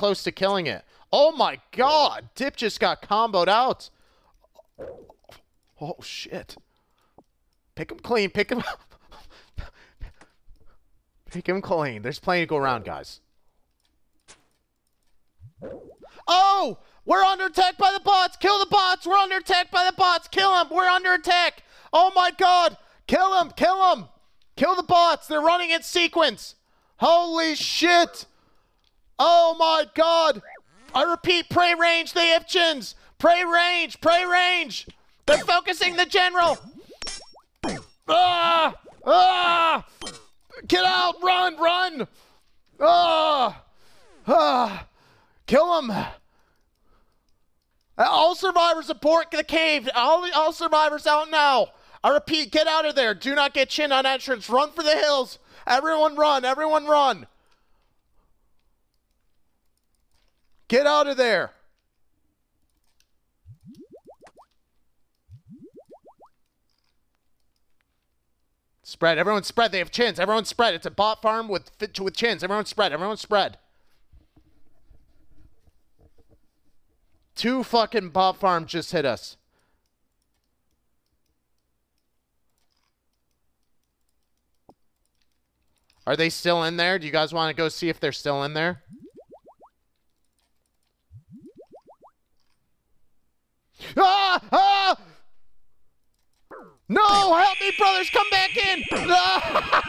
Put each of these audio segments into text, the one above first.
close to killing it. Oh my god! Dip just got comboed out. Oh shit. Pick him clean. Pick him. Up. pick him clean. There's plenty to go around, guys. Oh! We're under attack by the bots! Kill the bots! We're under attack by the bots! Kill them! We're under attack! Oh my god! Kill them! Kill them! Kill the bots! They're running in sequence! Holy shit! Oh my god! I repeat, pray range, they have chins! Pray range! Pray range! They're focusing the general! Ah! Ah! Get out! Run! Run! Ah! Ah! Kill him! All survivors support the cave! All, all survivors out now! I repeat, get out of there! Do not get chin on entrance! Run for the hills! Everyone run! Everyone run! Get out of there! Spread. Everyone spread. They have chins. Everyone spread. It's a bot farm with with chins. Everyone spread. Everyone spread. Two fucking bot farms just hit us. Are they still in there? Do you guys want to go see if they're still in there? Ah! Ah! No! Help me, brothers! Come back in! Ah!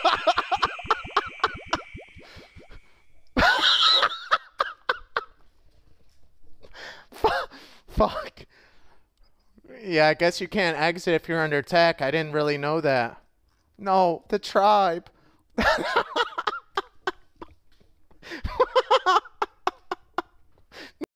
Fuck. Yeah, I guess you can't exit if you're under attack. I didn't really know that. No, the tribe.